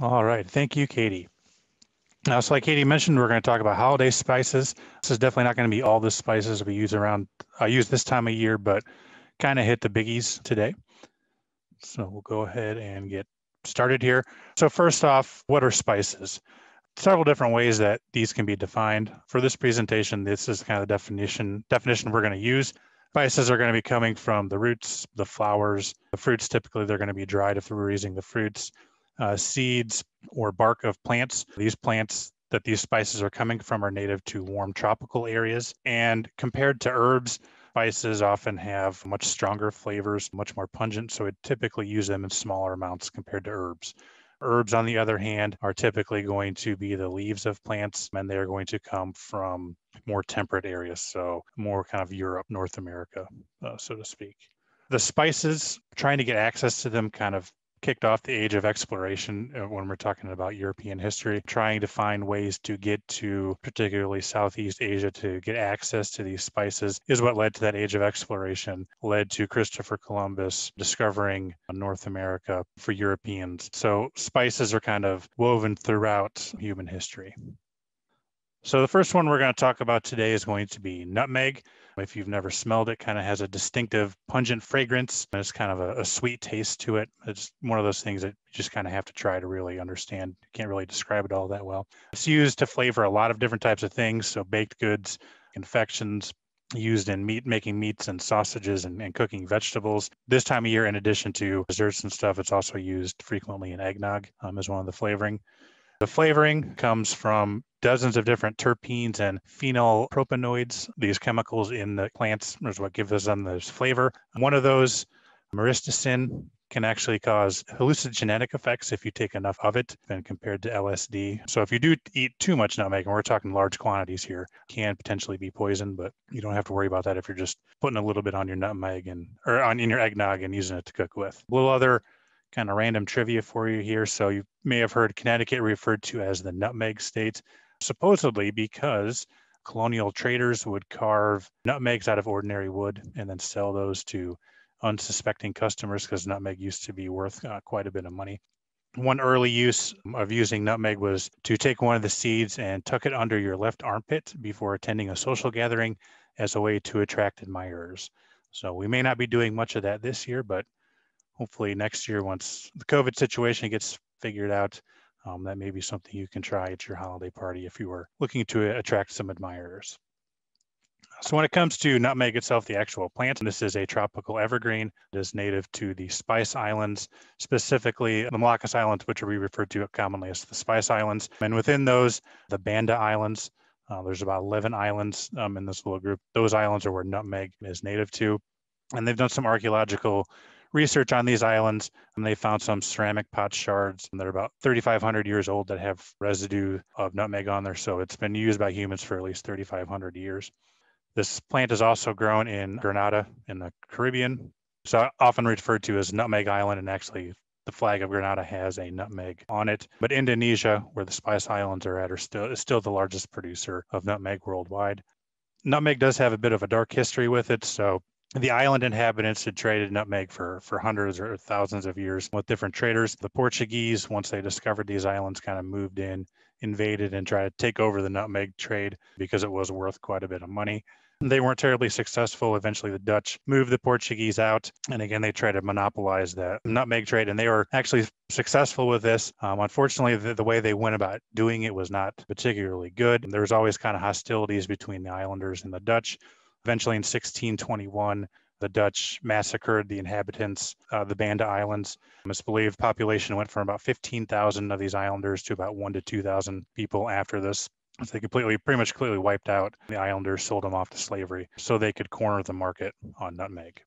All right. Thank you, Katie. Now, so like Katie mentioned, we're going to talk about holiday spices. This is definitely not going to be all the spices we use around, I use this time of year, but kind of hit the biggies today. So we'll go ahead and get started here. So first off, what are spices? Several different ways that these can be defined. For this presentation, this is kind of the definition definition we're going to use. Spices are going to be coming from the roots, the flowers, the fruits. Typically, they're going to be dried if we're using the fruits, uh, seeds, or bark of plants. These plants that these spices are coming from are native to warm tropical areas. And compared to herbs, spices often have much stronger flavors, much more pungent. So we typically use them in smaller amounts compared to herbs. Herbs, on the other hand, are typically going to be the leaves of plants, and they're going to come from more temperate areas, so more kind of Europe, North America, uh, so to speak. The spices, trying to get access to them kind of kicked off the age of exploration uh, when we're talking about European history, trying to find ways to get to particularly Southeast Asia to get access to these spices is what led to that age of exploration, led to Christopher Columbus discovering North America for Europeans. So spices are kind of woven throughout human history. So the first one we're going to talk about today is going to be nutmeg. If you've never smelled it, kind of has a distinctive pungent fragrance. And it's kind of a, a, sweet taste to it. It's one of those things that you just kind of have to try to really understand. You can't really describe it all that well. It's used to flavor a lot of different types of things. So baked goods, confections, used in meat making meats and sausages and, and, cooking vegetables this time of year in addition to desserts and stuff it's also used frequently in eggnog um, as one of the flavoring the flavoring comes from dozens of different terpenes and phenylpropanoids. These chemicals in the plants is what gives them this flavor. One of those, myristicin, can actually cause hallucinogenic effects if you take enough of it than compared to LSD. So if you do eat too much nutmeg, and we're talking large quantities here, can potentially be poison, but you don't have to worry about that if you're just putting a little bit on your nutmeg and or on in your eggnog and using it to cook with. A little other kind of random trivia for you here. So you may have heard Connecticut referred to as the nutmeg state, supposedly because colonial traders would carve nutmegs out of ordinary wood and then sell those to unsuspecting customers because nutmeg used to be worth uh, quite a bit of money. One early use of using nutmeg was to take one of the seeds and tuck it under your left armpit before attending a social gathering as a way to attract admirers. So we may not be doing much of that this year, but hopefully next year, once the COVID situation gets figured out, um, that may be something you can try at your holiday party if you were looking to attract some admirers. So when it comes to nutmeg itself, the actual plant, this is a tropical evergreen. It is native to the Spice Islands, specifically the Moluccas Islands, which we refer to commonly as the Spice Islands. And within those, the Banda Islands, uh, there's about 11 islands um, in this little group. Those islands are where nutmeg is native to. And they've done some archaeological research on these islands, and they found some ceramic pot shards that are about 3,500 years old that have residue of nutmeg on there. So it's been used by humans for at least 3,500 years. This plant is also grown in Grenada in the Caribbean. So often referred to as Nutmeg Island, and actually the flag of Grenada has a nutmeg on it. But Indonesia, where the Spice Islands are at, are still is still the largest producer of nutmeg worldwide. Nutmeg does have a bit of a dark history with it, so the island inhabitants had traded nutmeg for, for hundreds or thousands of years with different traders. The Portuguese, once they discovered these islands, kind of moved in, invaded, and tried to take over the nutmeg trade because it was worth quite a bit of money. They weren't terribly successful. Eventually, the Dutch moved the Portuguese out. And again, they tried to monopolize the nutmeg trade, and they were actually successful with this. Um, unfortunately, the, the, way they went about doing it was not particularly good. There was always kind of hostilities between the islanders and the Dutch. Eventually, in 1621, the Dutch massacred the inhabitants of the Banda Islands. It's believed population went from about 15,000 of these islanders to about one to 2,000 people after this. So they completely, pretty much completely wiped out the islanders, sold them off to slavery so they could corner the market on nutmeg.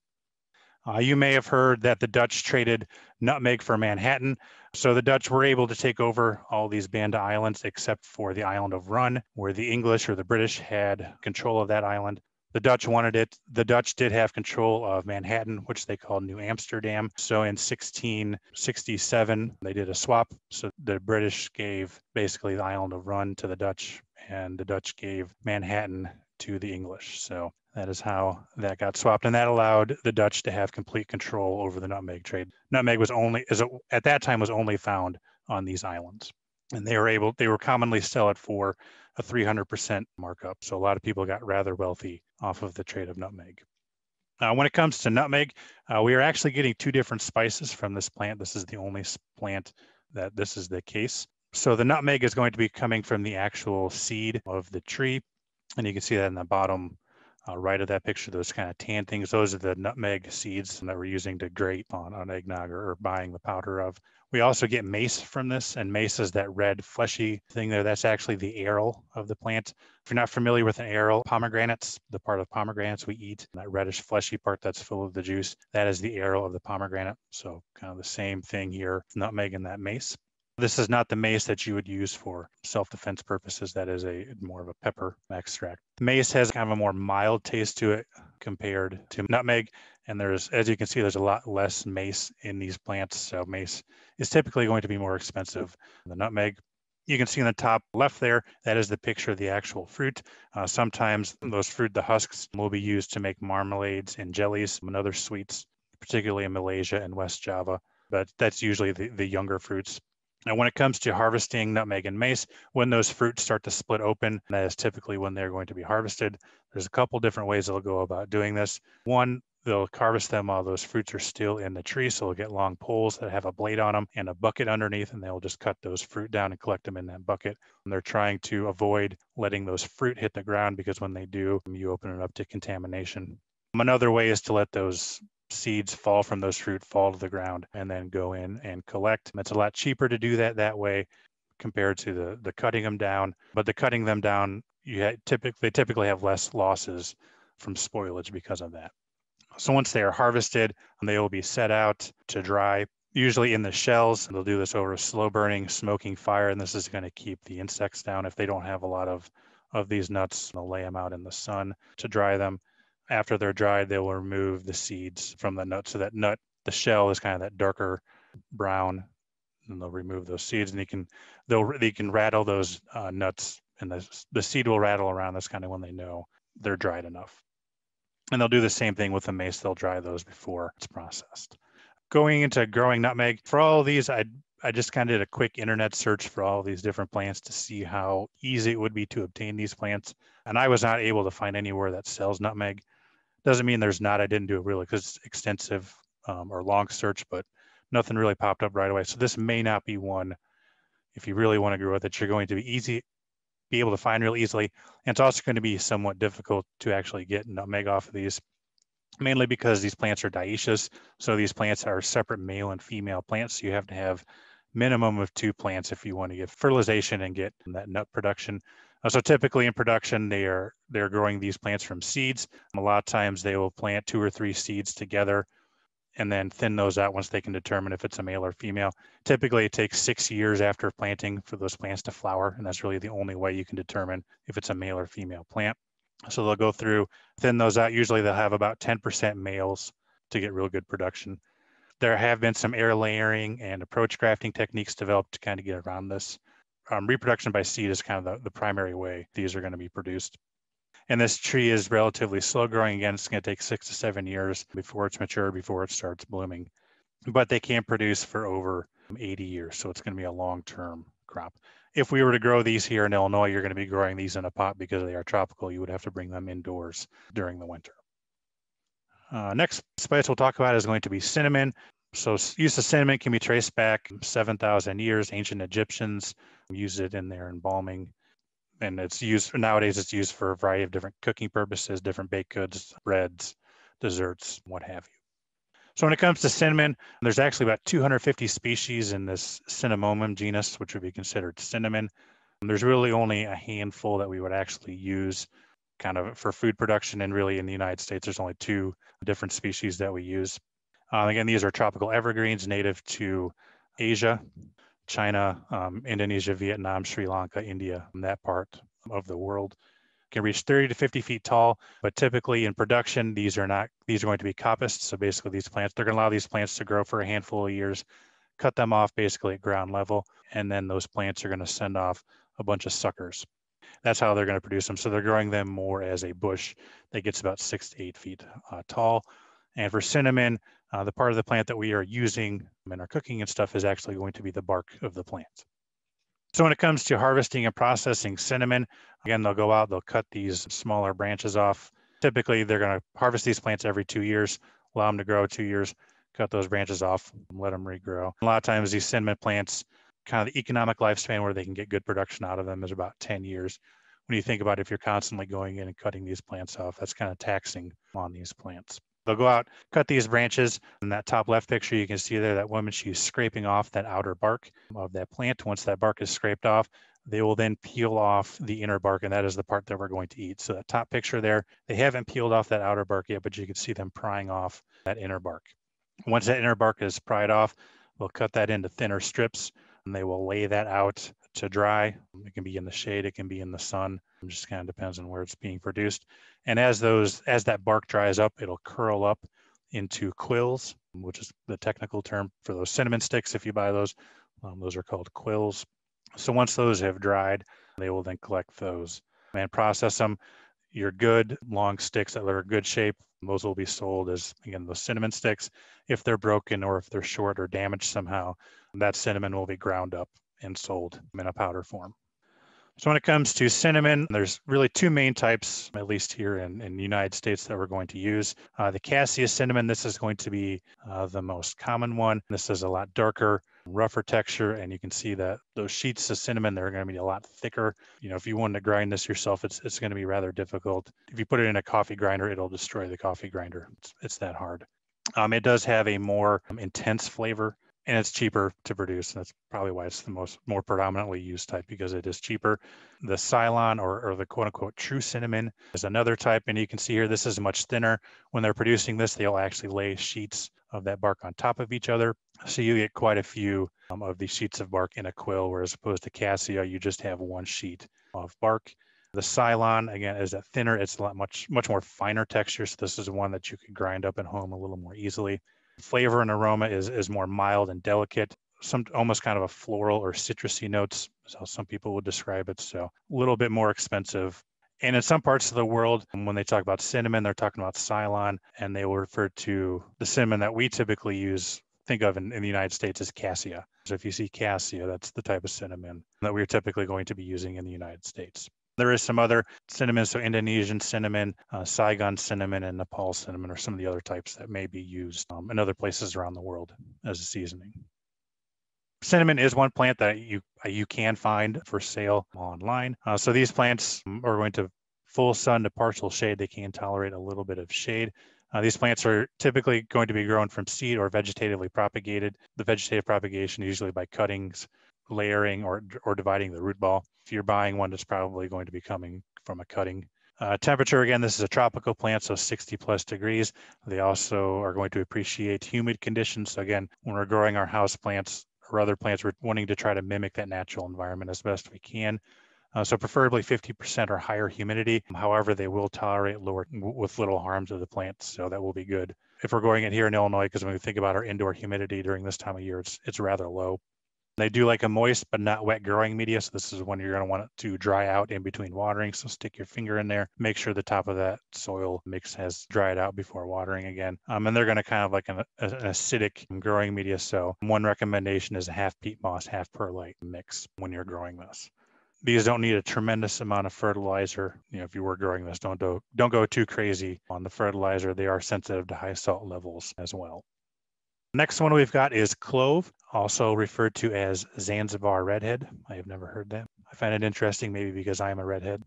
Uh, you may have heard that the Dutch traded nutmeg for Manhattan. So the Dutch were able to take over all these Banda Islands except for the island of Run, where the English or the British had control of that island. The Dutch wanted it. The Dutch did have control of Manhattan, which they called New Amsterdam. So in 1667, they did a swap. So the British gave basically the island of Run to the Dutch, and the Dutch gave Manhattan to the English. So that is how that got swapped, and that allowed the Dutch to have complete control over the nutmeg trade. Nutmeg was only, as at that time, was only found on these islands. And they were able, they were commonly sell it for a 300% markup. So a lot of people got rather wealthy off of the trade of nutmeg. Uh, when it comes to nutmeg, uh, we are actually getting two different spices from this plant. This is the only plant that this is the case. So the nutmeg is going to be coming from the actual seed of the tree. And you can see that in the bottom uh, right of that picture, those kind of tan things. Those are the nutmeg seeds that we're using to grate on, on eggnog or, or buying the powder of. We also get mace from this, and mace is that red fleshy thing there. That's actually the aril of the plant. If you're not familiar with an aril, pomegranates, the part of pomegranates we eat, that reddish fleshy part that's full of the juice, that is the aril of the pomegranate. So kind of the same thing here, nutmeg and that mace. This is not the mace that you would use for self-defense purposes. That is a more of a pepper extract. Mace has kind of a more mild taste to it compared to nutmeg. And there's, as you can see, there's a lot less mace in these plants. So mace is typically going to be more expensive than nutmeg. You can see in the top left there, that is the picture of the actual fruit. Uh, sometimes those fruit, the husks, will be used to make marmalades and jellies and other sweets, particularly in Malaysia and West Java. But that's usually the, the younger fruits. Now, when it comes to harvesting nutmeg and mace, when those fruits start to split open, that is typically when they're going to be harvested. There's a couple different ways they'll go about doing this. One, they'll harvest them while those fruits are still in the tree. So they'll get long poles that have a blade on them and a bucket underneath, and they'll just cut those fruit down and collect them in that bucket. And they're trying to avoid letting those fruit hit the ground because when they do, you open it up to contamination. Another way is to let those seeds fall from those fruit fall to the ground and then go in and collect. It's a lot cheaper to do that that way compared to the the cutting them down. But the cutting them down, you typically they typically have less losses from spoilage because of that. So once they are harvested, they will be set out to dry, usually in the shells. They'll do this over a slow burning, smoking fire, and this is going to keep the insects down. If they don't have a lot of of these nuts, they'll lay them out in the sun to dry them after they're dried, they will remove the seeds from the nut. So that nut, the shell is kind of that darker brown, and they'll remove those seeds, and you can they'll they can rattle those uh, nuts, and the the seed will rattle around. That's kind of when they know they're dried enough. And they'll do the same thing with the mace. They'll dry those before it's processed. Going into growing nutmeg, for all these, I I just kind of did a quick internet search for all these different plants to see how easy it would be to obtain these plants. And I was not able to find anywhere that sells nutmeg. Doesn't mean there's not. I didn't do a really because extensive um, or long search, but nothing really popped up right away. So this may not be one if you really want to grow it that you're going to be easy, be able to find real easily. And it's also going to be somewhat difficult to actually get nutmeg off of these, mainly because these plants are dioecious. So these plants are separate male and female plants. So you have to have minimum of two plants if you want to get fertilization and get that nut production. Uh, so typically in production, they are they're growing these plants from seeds. A lot of times they will plant two or three seeds together and then thin those out once they can determine if it's a male or female. Typically it takes six years after planting for those plants to flower. And that's really the only way you can determine if it's a male or female plant. So they'll go through, thin those out. Usually they'll have about 10% males to get real good production. There have been some air layering and approach grafting techniques developed to kind of get around this um, reproduction by seed is kind of the, the primary way these are going to be produced. And this tree is relatively slow growing. Again, it's going to take six to seven years before it's mature, before it starts blooming. But they can produce for over 80 years. So it's going to be a long term crop. If we were to grow these here in Illinois, you're going to be growing these in a pot because they are tropical. You would have to bring them indoors during the winter. Uh, next spice we'll talk about is going to be cinnamon. So use of cinnamon can be traced back 7,000 years. Ancient Egyptians used it in their embalming. And it's used nowadays, it's used for a variety of different cooking purposes, different baked goods, breads, desserts, what have you. So when it comes to cinnamon, there's actually about 250 species in this Cinnamomum genus, which would be considered cinnamon. And there's really only a handful that we would actually use kind of for food production. And really in the United States, there's only two different species that we use. Um, again, these are tropical evergreens native to Asia, China, um, Indonesia, Vietnam, Sri Lanka, India, that part of the world. Can reach 30 to 50 feet tall, but typically in production, these are not, these are going to be coppiced. So basically these plants, they're gonna allow these plants to grow for a handful of years, cut them off basically at ground level, and then those plants are gonna send off a bunch of suckers. That's how they're gonna produce them. So they're growing them more as a bush that gets about six to eight feet uh, tall. And for cinnamon, Uh, the part of the plant that we are using in our cooking and stuff is actually going to be the bark of the plant. So when it comes to harvesting and processing cinnamon, again, they'll go out, they'll cut these smaller branches off. Typically, they're going to harvest these plants every two years, allow them to grow two years, cut those branches off, let them regrow. A lot of times, these cinnamon plants, kind of the economic lifespan where they can get good production out of them is about 10 years. When you think about if you're constantly going in and cutting these plants off, that's kind of taxing on these plants. They'll go out, cut these branches. In that top left picture, you can see there that woman, she's scraping off that outer bark of that plant. Once that bark is scraped off, they will then peel off the inner bark, and that is the part that we're going to eat. So that top picture there, they haven't peeled off that outer bark yet, but you can see them prying off that inner bark. Once that inner bark is pried off, we'll cut that into thinner strips, and they will lay that out to dry. It can be in the shade, it can be in the sun. It just kind of depends on where it's being produced. And as those as that bark dries up, it'll curl up into quills, which is the technical term for those cinnamon sticks. If you buy those, um, those are called quills. So once those have dried, they will then collect those and process them. Your good long sticks that are in good shape, those will be sold as again those cinnamon sticks. If they're broken or if they're short or damaged somehow, that cinnamon will be ground up and sold in a powder form. So when it comes to cinnamon, there's really two main types, at least here in, in the United States, that we're going to use. Uh, the cassia cinnamon, this is going to be uh, the most common one. This is a lot darker, rougher texture, and you can see that those sheets of cinnamon, they're going to be a lot thicker. You know, if you wanted to grind this yourself, it's, it's going to be rather difficult. If you put it in a coffee grinder, it'll destroy the coffee grinder. It's, it's that hard. Um, it does have a more intense flavor and it's cheaper to produce. And that's probably why it's the most more predominantly used type because it is cheaper. The Ceylon or, or the quote unquote true cinnamon is another type. And you can see here, this is much thinner. When they're producing this, they'll actually lay sheets of that bark on top of each other. So you get quite a few um, of these sheets of bark in a quill, whereas opposed to cassia, you just have one sheet of bark. The Ceylon, again, is a thinner, it's a lot much, much more finer texture. So this is one that you could grind up at home a little more easily flavor and aroma is is more mild and delicate some almost kind of a floral or citrusy notes is how some people would describe it so a little bit more expensive. And in some parts of the world when they talk about cinnamon they're talking about ceylon and they will refer to the cinnamon that we typically use think of in, in the united states as cassia. So if you see cassia that's the type of cinnamon that we're typically going to be using in the united states there is some other cinnamon, so Indonesian cinnamon, uh, Saigon cinnamon, and Nepal cinnamon are some of the other types that may be used um, in other places around the world as a seasoning. Cinnamon is one plant that you uh, you can find for sale online. Uh, so these plants are going to full sun to partial shade. They can tolerate a little bit of shade. Uh, these plants are typically going to be grown from seed or vegetatively propagated. The vegetative propagation usually by cuttings layering or, or dividing the root ball. If you're buying one, it's probably going to be coming from a cutting. Uh, temperature, again, this is a tropical plant, so 60 plus degrees. They also are going to appreciate humid conditions. So again, when we're growing our house plants or other plants, we're wanting to try to mimic that natural environment as best we can. Uh, so preferably 50% or higher humidity. However, they will tolerate lower with little harm to the plants, so that will be good. If we're going in here in Illinois, because when we think about our indoor humidity during this time of year, it's it's rather low. They do like a moist but not wet growing media. So this is when you're going to want it to dry out in between watering. So stick your finger in there, make sure the top of that soil mix has dried out before watering again. Um, and they're going to kind of like an, an acidic growing media. So one recommendation is a half peat moss, half perlite mix when you're growing this these don't need a tremendous amount of fertilizer. You know, if you were growing this, don't do, don't go too crazy on the fertilizer. They are sensitive to high salt levels as well. Next one we've got is clove, also referred to as Zanzibar redhead. I have never heard that. I find it interesting, maybe because I'm a redhead.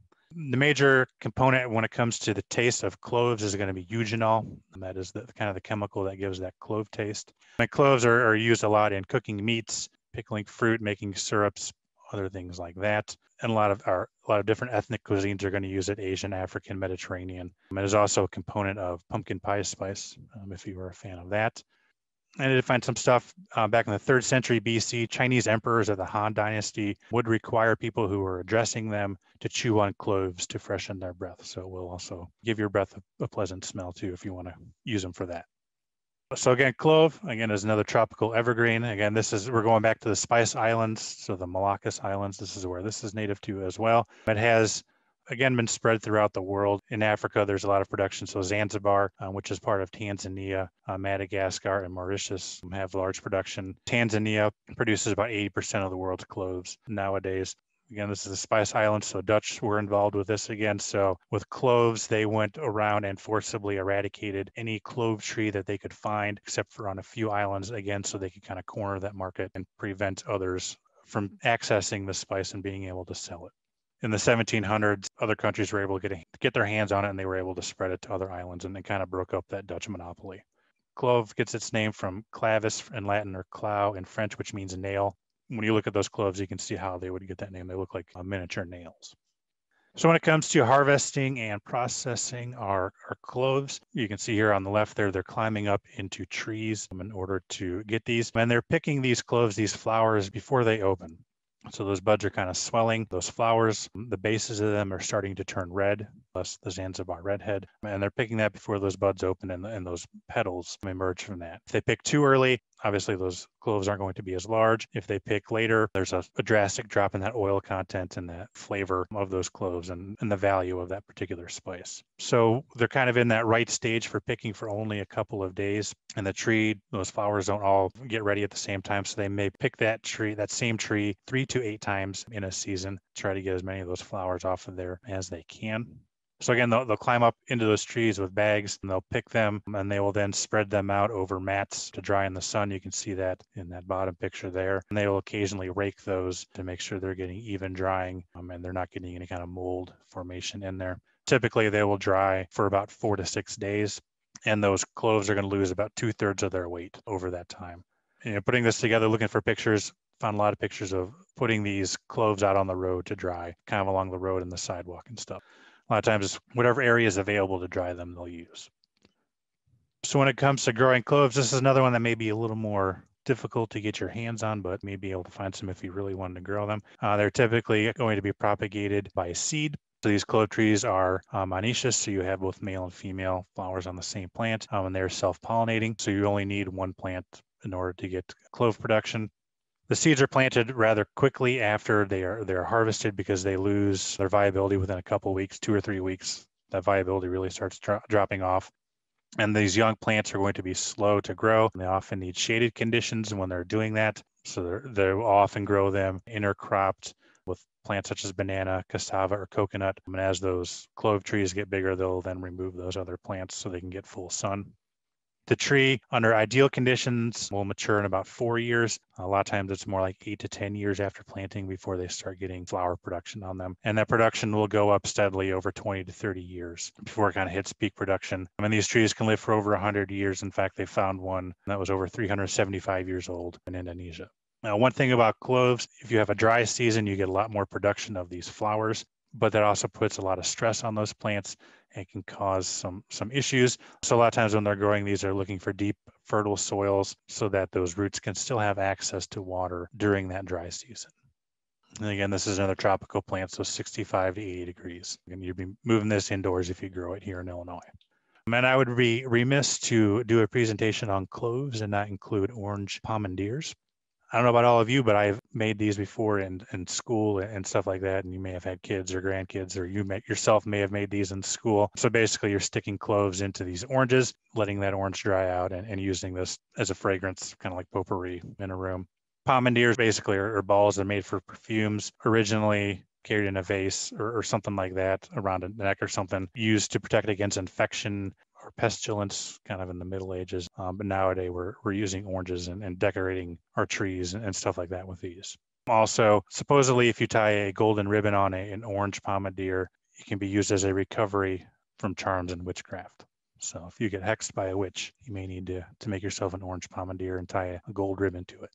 The major component when it comes to the taste of cloves is going to be eugenol, and that is the kind of the chemical that gives that clove taste. And cloves are, are used a lot in cooking meats, pickling fruit, making syrups, other things like that. And a lot of our a lot of different ethnic cuisines are going to use it: Asian, African, Mediterranean. And it is also a component of pumpkin pie spice, um, if you are a fan of that. I did find some stuff uh, back in the third century BC. Chinese emperors of the Han Dynasty would require people who were addressing them to chew on cloves to freshen their breath. So it will also give your breath a, a pleasant smell too if you want to use them for that. So again, clove again is another tropical evergreen. Again, this is we're going back to the Spice Islands, so the Moluccas Islands. This is where this is native to as well. It has again been spread throughout the world. In Africa, there's a lot of production. So Zanzibar, uh, which is part of Tanzania, uh, Madagascar, and Mauritius have large production. Tanzania produces about 80% of the world's cloves nowadays. Again, this is a spice island, so Dutch were involved with this again. So with cloves, they went around and forcibly eradicated any clove tree that they could find, except for on a few islands, again, so they could kind of corner that market and prevent others from accessing the spice and being able to sell it. In the 1700s, other countries were able to get, get their hands on it and they were able to spread it to other islands and they kind of broke up that Dutch monopoly. Clove gets its name from clavis in Latin or clou in French, which means nail when you look at those cloves, you can see how they would get that name. They look like uh, miniature nails. So when it comes to harvesting and processing our, our cloves, you can see here on the left there, they're climbing up into trees in order to get these. And they're picking these cloves, these flowers, before they open. So those buds are kind of swelling. Those flowers, the bases of them are starting to turn red, plus the Zanzibar redhead. And they're picking that before those buds open and, and those petals emerge from that. If they pick too early, obviously those cloves aren't going to be as large. If they pick later, there's a, a, drastic drop in that oil content and that flavor of those cloves and, and the value of that particular spice. So they're kind of in that right stage for picking for only a couple of days. And the tree, those flowers don't all get ready at the same time. So they may pick that tree, that same tree, three to eight times in a season, try to get as many of those flowers off of there as they can. So again, they'll, they'll climb up into those trees with bags and they'll pick them and they will then spread them out over mats to dry in the sun. You can see that in that bottom picture there. And they will occasionally rake those to make sure they're getting even drying um, and they're not getting any kind of mold formation in there. Typically, they will dry for about four to six days, and those cloves are going to lose about two thirds of their weight over that time. You know, putting this together, looking for pictures, found a lot of pictures of putting these cloves out on the road to dry, kind of along the road and the sidewalk and stuff a lot of times whatever area is available to dry them they'll use so when it comes to growing cloves this is another one that may be a little more difficult to get your hands on but may be able to find some if you really wanted to grow them uh, they're typically going to be propagated by seed so these clove trees are um, monoecious, so you have both male and female flowers on the same plant, um, and they're self-pollinating. So you only need one plant in order to get clove production. The seeds are planted rather quickly after they are they're harvested because they lose their viability within a couple weeks, two or three weeks. That viability really starts dro- dropping off. And these young plants are going to be slow to grow. They often need shaded conditions when they're doing that. So they'll often grow them intercropped with plants such as banana, cassava, or coconut. And as those clove trees get bigger, they'll then remove those other plants so they can get full sun. The tree, under ideal conditions, will mature in about four years. A lot of times it's more like eight to 10 years after planting before they start getting flower production on them. And that production will go up steadily over 20 to 30 years before it kind of hits peak production. I mean, these trees can live for over 100 years. In fact, they found one that was over 375 years old in Indonesia. Now, one thing about cloves, if you have a dry season, you get a lot more production of these flowers but that also puts a lot of stress on those plants and can cause some some issues. So a lot of times when they're growing these, they're looking for deep, fertile soils so that those roots can still have access to water during that dry season. And again, this is another tropical plant, so 65 to 80 degrees. And you'd be moving this indoors if you grow it here in Illinois. And I would be remiss to do a presentation on cloves and not include orange pomander. I don't know about all of you, but I've made these before in, in school and stuff like that. And you may have had kids or grandkids, or you may, yourself may have made these in school. So basically, you're sticking cloves into these oranges, letting that orange dry out, and, and using this as a fragrance, kind of like potpourri in a room. Pomanders basically are, are balls that are made for perfumes. Originally, carried in a vase or, or, something like that around a neck or something used to protect against infection or pestilence kind of in the Middle Ages. Um, but nowadays we're, we're using oranges and, and decorating our trees and, and, stuff like that with these. Also, supposedly, if you tie a golden ribbon on a, an orange pomander, it can be used as a recovery from charms and witchcraft. So if you get hexed by a witch, you may need to, to make yourself an orange pomander and tie a, a gold ribbon to it.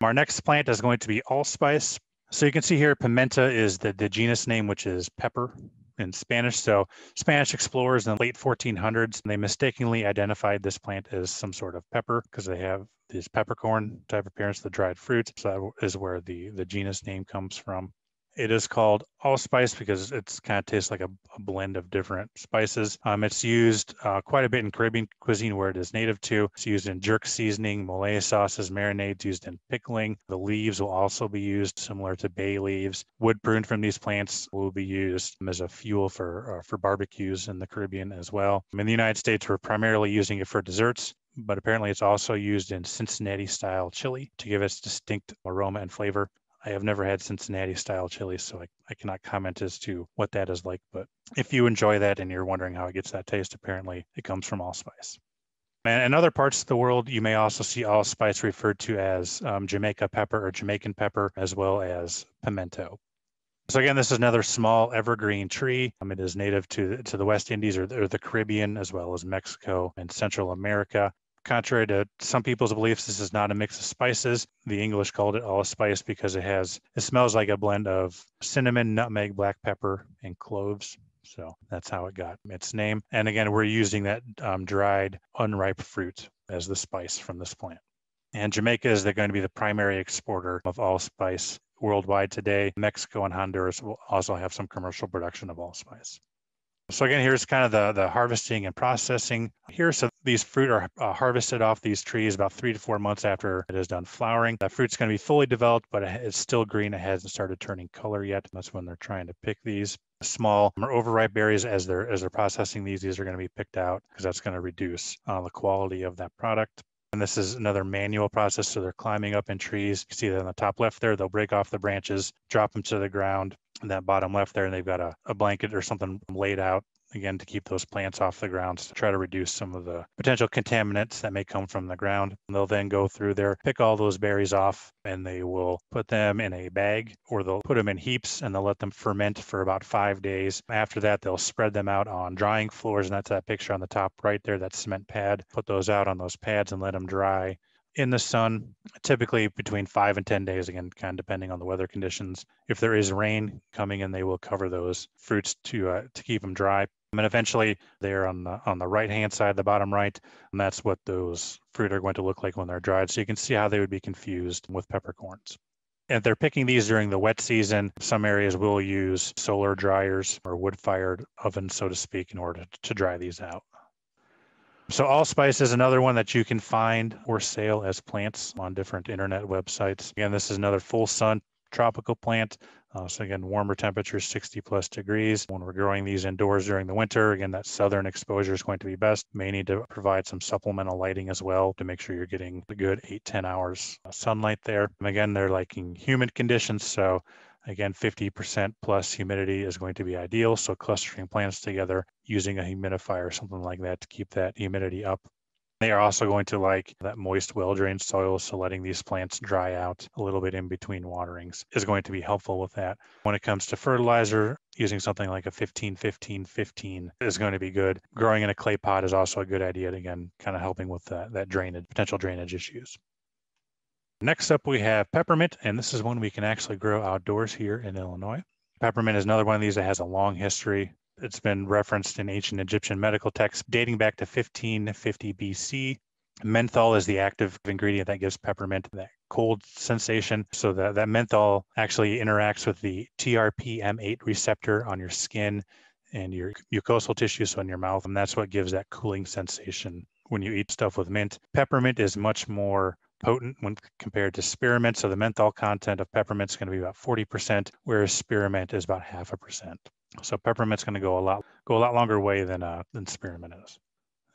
Our next plant is going to be allspice. So you can see here, pimenta is the, the genus name, which is pepper in Spanish. So Spanish explorers in the late 1400s, they mistakenly identified this plant as some sort of pepper because they have this peppercorn type appearance, the dried fruit. So that is where the, the genus name comes from. It is called allspice because it's kind of tastes like a, a blend of different spices. Um, it's used uh, quite a bit in Caribbean cuisine where it is native to. It's used in jerk seasoning, mole sauces, marinades, used in pickling. The leaves will also be used similar to bay leaves. Wood pruned from these plants will be used as a fuel for uh, for barbecues in the Caribbean as well. In the United States, we're primarily using it for desserts but apparently it's also used in Cincinnati style chili to give its distinct aroma and flavor. I have never had Cincinnati style chili, so I, I cannot comment as to what that is like. But if you enjoy that and you're wondering how it gets that taste, apparently it comes from allspice. And in other parts of the world, you may also see allspice referred to as um, Jamaica pepper or Jamaican pepper, as well as pimento. So again, this is another small evergreen tree. Um, it is native to, to the West Indies or, or the Caribbean, as well as Mexico and Central America. Contrary to some people's beliefs, this is not a mix of spices. The English called it allspice because it has it smells like a blend of cinnamon, nutmeg, black pepper, and cloves. So that's how it got its name. And again, we're using that um, dried, unripe fruit as the spice from this plant. And Jamaica is going to be the primary exporter of allspice worldwide today. Mexico and Honduras will also have some commercial production of allspice. So again, here's kind of the, the harvesting and processing. Here's so these fruit are uh, harvested off these trees about three to four months after it is done flowering. The fruit's going to be fully developed, but it's still green. It hasn't started turning color yet. That's when they're trying to pick these small or overripe berries as they're as they're processing these. These are going to be picked out because that's going to reduce uh, the quality of that product. And this is another manual process. So they're climbing up in trees. You see that on the top left there, they'll break off the branches, drop them to the ground, and that bottom left there, and they've got a, a blanket or something laid out again to keep those plants off the ground to try to reduce some of the potential contaminants that may come from the ground. And they'll then go through there, pick all those berries off, and they will put them in a bag or they'll put them in heaps and they'll let them ferment for about five days. After that, they'll spread them out on drying floors, and that's that picture on the top right there, that cement pad. Put those out on those pads and let them dry in the sun, typically between five and 10 days, again, kind of depending on the weather conditions. If there is rain coming in, they will cover those fruits to, uh, to keep them dry. And eventually they're on the, on the right hand side, the bottom right, and that's what those fruit are going to look like when they're dried. So you can see how they would be confused with peppercorns. And they're picking these during the wet season. Some areas will use solar dryers or wood fired ovens, so to speak, in order to dry these out. So allspice is another one that you can find or sale as plants on different internet websites. Again, this is another full sun tropical plant. Uh, so again, warmer temperatures, 60 plus degrees. When we're growing these indoors during the winter, again, that southern exposure is going to be best. May need to provide some supplemental lighting as well to make sure you're getting the good eight, 10 hours sunlight there. And again, they're liking humid conditions. So Again, 50% plus humidity is going to be ideal. So clustering plants together using a humidifier or something like that to keep that humidity up. They are also going to like that moist, well-drained soil. So letting these plants dry out a little bit in between waterings is going to be helpful with that. When it comes to fertilizer, using something like a 15, 15, 15 is going to be good. Growing in a clay pot is also a good idea. Again, kind of helping with that, that drainage, potential drainage issues. Next up, we have peppermint, and this is one we can actually grow outdoors here in Illinois. Peppermint is another one of these that has a long history. It's been referenced in ancient Egyptian medical texts dating back to 1550 BC. Menthol is the active ingredient that gives peppermint that cold sensation. So that, that menthol actually interacts with the TRPM8 receptor on your skin and your mucosal tissue, so in your mouth. And that's what gives that cooling sensation when you eat stuff with mint. Peppermint is much more potent when compared to spearmint. So the menthol content of peppermint is going to be about 40%, whereas spearmint is about half a percent. So peppermint's going to go a lot go a lot longer way than uh, than spearmint is.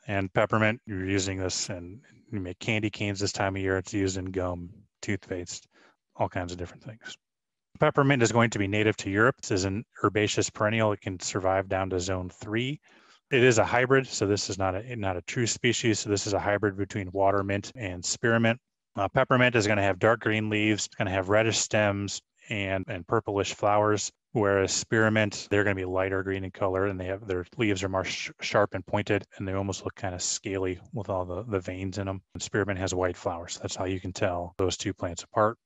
And peppermint, you're using this and you make candy canes this time of year. It's used in gum, toothpaste, all kinds of different things. Peppermint is going to be native to Europe. This is an herbaceous perennial. It can survive down to zone three. It is a hybrid, so this is not a not a true species. So this is a hybrid between water mint and spearmint. Uh, peppermint is going to have dark green leaves, it's going to have reddish stems and, and purplish flowers, whereas spearmint, they're going to be lighter green in color and they have their leaves are more sh- sharp and pointed and they almost look kind of scaly with all the, the veins in them. And spearmint has white flowers. That's how you can tell those two plants apart.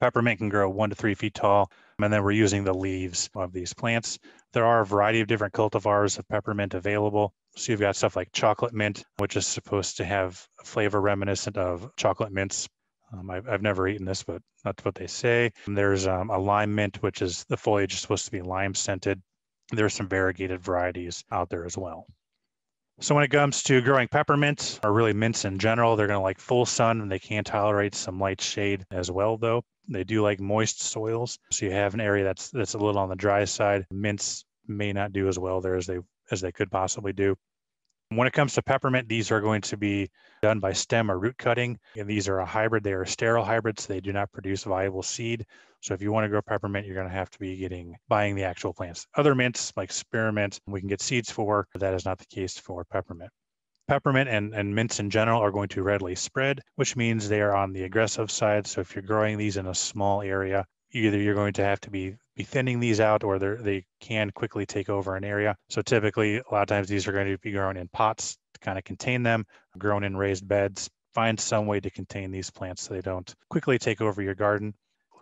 Peppermint can grow one to three feet tall, and then we're using the leaves of these plants. There are a variety of different cultivars of peppermint available. So you've got stuff like chocolate mint, which is supposed to have a flavor reminiscent of chocolate mints. Um, I've, I've never eaten this, but that's what they say. And there's um, a lime mint, which is the foliage is supposed to be lime scented. There's some variegated varieties out there as well. So when it comes to growing peppermint or really mints in general, they're going to like full sun and they can tolerate some light shade as well though. They do like moist soils. So you have an area that's that's a little on the dry side. Mints may not do as well there as they as they could possibly do. When it comes to peppermint, these are going to be done by stem or root cutting. And these are a hybrid. They are sterile hybrids. So they do not produce viable seed. So if you want to grow peppermint, you're going to have to be getting buying the actual plants. Other mints like spearmint, we can get seeds for. That is not the case for peppermint. Peppermint and, and mints in general are going to readily spread, which means they are on the aggressive side. So if you're growing these in a small area, either you're going to have to be be thinning these out or they can quickly take over an area. So typically, a lot of times these are going to be grown in pots to kind of contain them, grown in raised beds. Find some way to contain these plants so they don't quickly take over your garden.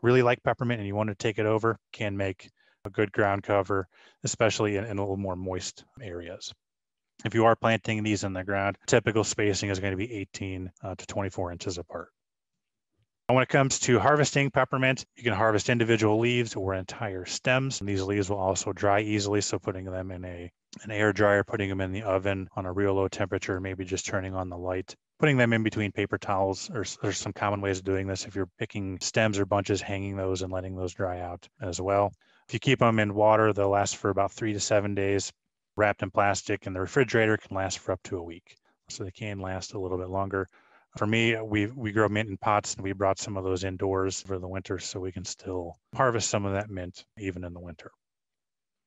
Really like peppermint and you want to take it over, can make a good ground cover, especially in, in a little more moist areas. If you are planting these in the ground, typical spacing is going to be 18 uh, to 24 inches apart. When it comes to harvesting peppermint, you can harvest individual leaves or entire stems. And these leaves will also dry easily, so putting them in a an air dryer, putting them in the oven on a real low temperature, maybe just turning on the light, putting them in between paper towels. There's some common ways of doing this. If you're picking stems or bunches, hanging those and letting those dry out as well. If you keep them in water, they'll last for about three to seven days. Wrapped in plastic, and the refrigerator can last for up to a week. So they can last a little bit longer for me, we we grow mint in pots, and we brought some of those indoors for the winter, so we can still harvest some of that mint even in the winter.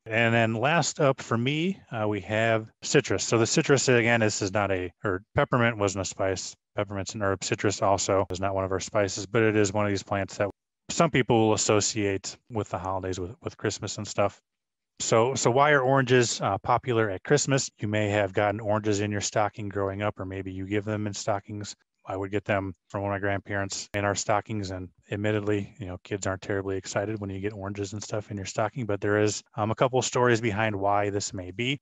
And then last up for me, uh, we have citrus. So the citrus again, this is not a or peppermint wasn't a spice. Peppermint's an herb. Citrus also is not one of our spices, but it is one of these plants that some people will associate with the holidays, with with Christmas and stuff. So, so why are oranges uh, popular at Christmas? You may have gotten oranges in your stocking growing up, or maybe you give them in stockings. I would get them from one of my grandparents in our stockings. And admittedly, you know, kids aren't terribly excited when you get oranges and stuff in your stocking, but there is um, a couple stories behind why this may be.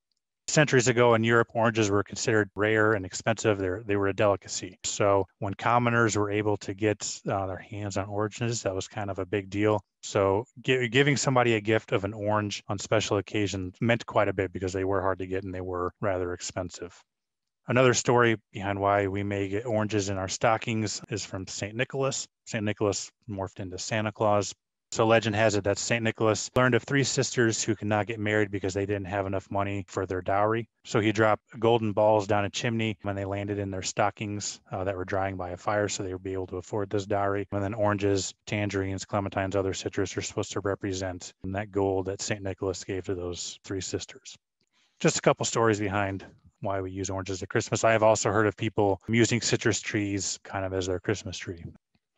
Centuries ago in Europe, oranges were considered rare and expensive. They're, they were a delicacy. So when commoners were able to get uh, their hands on oranges, that was kind of a big deal. So giving somebody a gift of an orange on special occasions meant quite a bit because they were hard to get and they were rather expensive. Another story behind why we may get oranges in our stockings is from St. Nicholas. St. Nicholas morphed into Santa Claus. So legend has it that St. Nicholas learned of three sisters who could not get married because they didn't have enough money for their dowry. So he dropped golden balls down a chimney when they landed in their stockings uh, that were drying by a fire so they would be able to afford this dowry. And then oranges, tangerines, clementines, other citrus are supposed to represent that gold that St. Nicholas gave to those three sisters. Just a couple stories behind why we use oranges at Christmas. I have also heard of people using citrus trees kind of as their Christmas tree.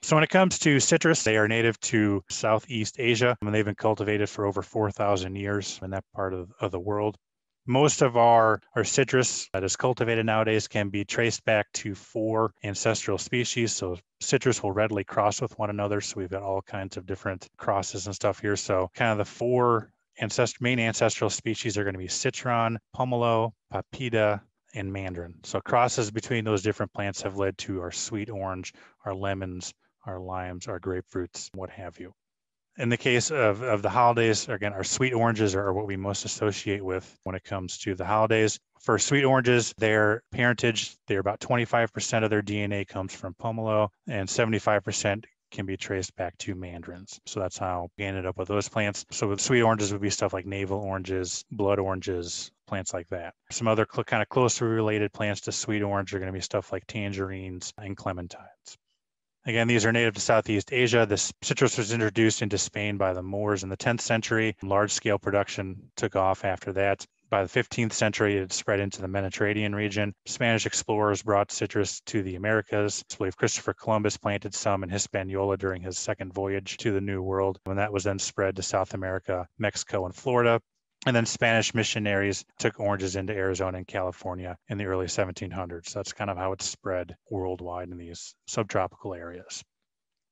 So when it comes to citrus, they are native to Southeast Asia and they've been cultivated for over 4,000 years in that part of, of the world. Most of our, our citrus that is cultivated nowadays can be traced back to four ancestral species. So citrus will readily cross with one another. So we've got all kinds of different crosses and stuff here. So kind of the four main ancestral species are going to be citron, pomelo, papeda, and mandarin. So crosses between those different plants have led to our sweet orange, our lemons, our limes, our grapefruits, what have you. In the case of, of the holidays, again, our sweet oranges are what we most associate with when it comes to the holidays. For sweet oranges, their parentage, they're about 25% of their DNA comes from pomelo and 75% can be traced back to mandarins. So that's how we ended up with those plants. So sweet oranges would be stuff like navel oranges, blood oranges, plants like that. Some other cl- kind of closely related plants to sweet orange are going to be stuff like tangerines and clementines. Again, these are native to Southeast Asia. This citrus was introduced into Spain by the Moors in the 10th century. Large scale production took off after that. By the 15th century, it spread into the Mediterranean region. Spanish explorers brought citrus to the Americas. I believe Christopher Columbus planted some in Hispaniola during his second voyage to the New World, and that was then spread to South America, Mexico, and Florida. And then Spanish missionaries took oranges into Arizona and California in the early 1700s. That's kind of how it spread worldwide in these subtropical areas.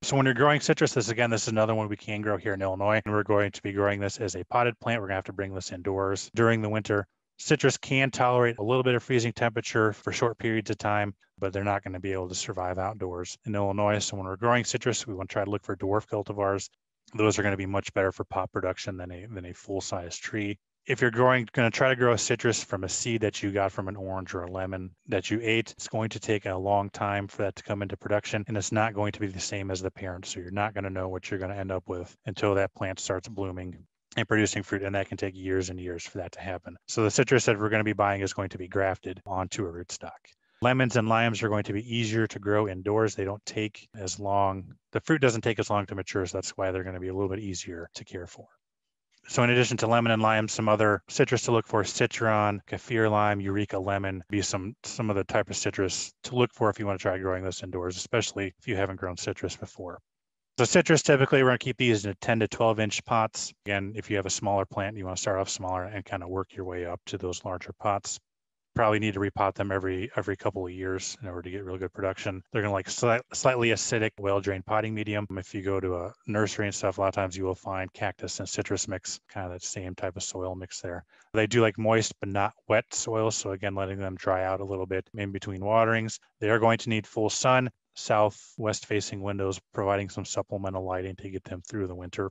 So when you're growing citrus, this again, this is another one we can grow here in Illinois. And we're going to be growing this as a potted plant. We're gonna have to bring this indoors during the winter. Citrus can tolerate a little bit of freezing temperature for short periods of time, but they're not going to be able to survive outdoors in Illinois. So when we're growing citrus, we want to try to look for dwarf cultivars. Those are going to be much better for pot production than a than a full size tree. If you're growing, going to try to grow a citrus from a seed that you got from an orange or a lemon that you ate, it's going to take a long time for that to come into production, and it's not going to be the same as the parent. So you're not going to know what you're going to end up with until that plant starts blooming and producing fruit, and that can take years and years for that to happen. So the citrus that we're going to be buying is going to be grafted onto a rootstock. Lemons and limes are going to be easier to grow indoors. They don't take as long. The fruit doesn't take as long to mature, so that's why they're going to be a little bit easier to care for. So in addition to lemon and lime, some other citrus to look for, citron, kaffir lime, eureka lemon, be some some of the type of citrus to look for if you want to try growing this indoors, especially if you haven't grown citrus before. So citrus, typically we're to keep these in a 10 to 12 inch pots. Again, if you have a smaller plant, you want to start off smaller and kind of work your way up to those larger pots. Probably need to repot them every every couple of years in order to get real good production. They're going to like slight, slightly acidic, well-drained potting medium. Um, if you go to a nursery and stuff, a lot of times you will find cactus and citrus mix, kind of that same type of soil mix there. They do like moist but not wet soil. So again, letting them dry out a little bit in between waterings. They are going to need full sun southwest facing windows, providing some supplemental lighting to get them through the winter.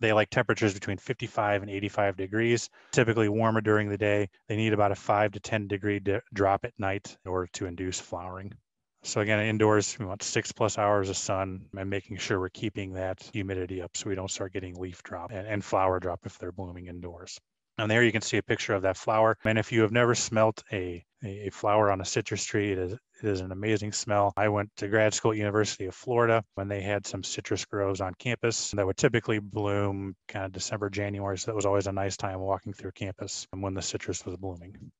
They like temperatures between 55 and 85 degrees, typically warmer during the day. They need about a 5 to 10 degree d- drop at night in order to induce flowering. So again, indoors, we want six plus hours of sun and making sure we're keeping that humidity up so we don't start getting leaf drop and, and flower drop if they're blooming indoors. And there you can see a picture of that flower. And if you have never smelt a, a flower on a citrus tree, it is, it is an amazing smell. I went to grad school at University of Florida when they had some citrus groves on campus that would typically bloom kind of December, January. So that was always a nice time walking through campus and when the citrus was blooming.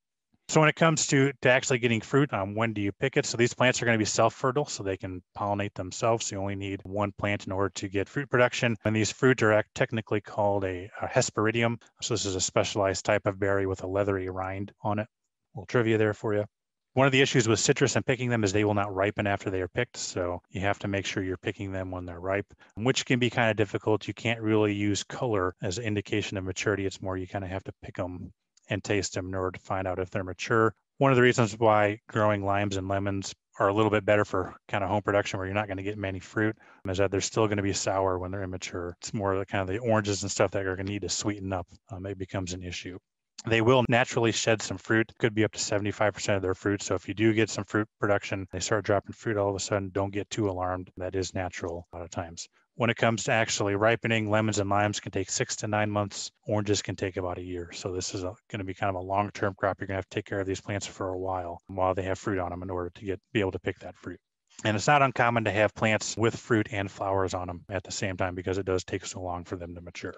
So when it comes to, to actually getting fruit, um, when do you pick it? So these plants are going to be self-fertile, so they can pollinate themselves. So you only need one plant in order to get fruit production. And these fruit are technically called a, a Hesperidium. So this is a specialized type of berry with a leathery rind on it. A little trivia there for you. One of the issues with citrus and picking them is they will not ripen after they are picked. So you have to make sure you're picking them when they're ripe, which can be kind of difficult. You can't really use color as an indication of maturity. It's more you kind of have to pick them and taste them in order to find out if they're mature. One of the reasons why growing limes and lemons are a little bit better for kind of home production where you're not going to get many fruit is that they're still going to be sour when they're immature. It's more the kind of the oranges and stuff that are going to need to sweeten up. Um, it becomes an issue. They will naturally shed some fruit, could be up to 75% of their fruit. So if you do get some fruit production, they start dropping fruit all of a sudden, don't get too alarmed. That is natural a lot of times. When it comes to actually ripening, lemons and limes can take six to nine months. Oranges can take about a year. So this is going to be kind of a long-term crop. You're going to have to take care of these plants for a while while they have fruit on them in order to get be able to pick that fruit. And it's not uncommon to have plants with fruit and flowers on them at the same time because it does take so long for them to mature.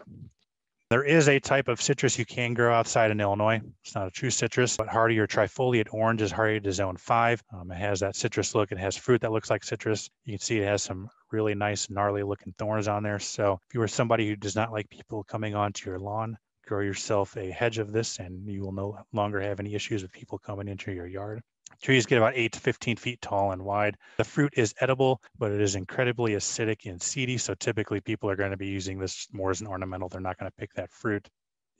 There is a type of citrus you can grow outside in Illinois. It's not a true citrus, but hardy or trifoliate orange is hardy to zone five. Um, it has that citrus look. It has fruit that looks like citrus. You can see it has some really nice, gnarly looking thorns on there. So if you are somebody who does not like people coming onto your lawn, grow yourself a hedge of this and you will no longer have any issues with people coming into your yard. Trees get about 8 to 15 feet tall and wide. The fruit is edible, but it is incredibly acidic and seedy. So typically people are going to be using this more as an ornamental. They're not going to pick that fruit.